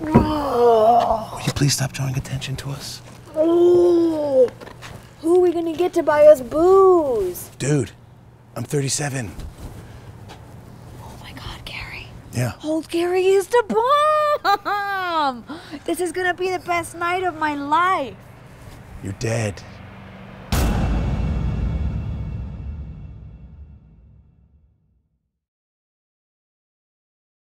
Will you please stop drawing attention to us? Who are we gonna get to buy us booze? Dude, I'm 37. Oh my God, Gary. Yeah. Old Gary is the bomb. This is gonna be the best night of my life. You're dead.